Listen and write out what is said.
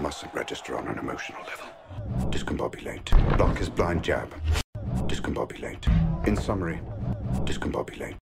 Mustn't register on an emotional level. Discombobulate. Block his blind jab. Discombobulate. In summary, discombobulate.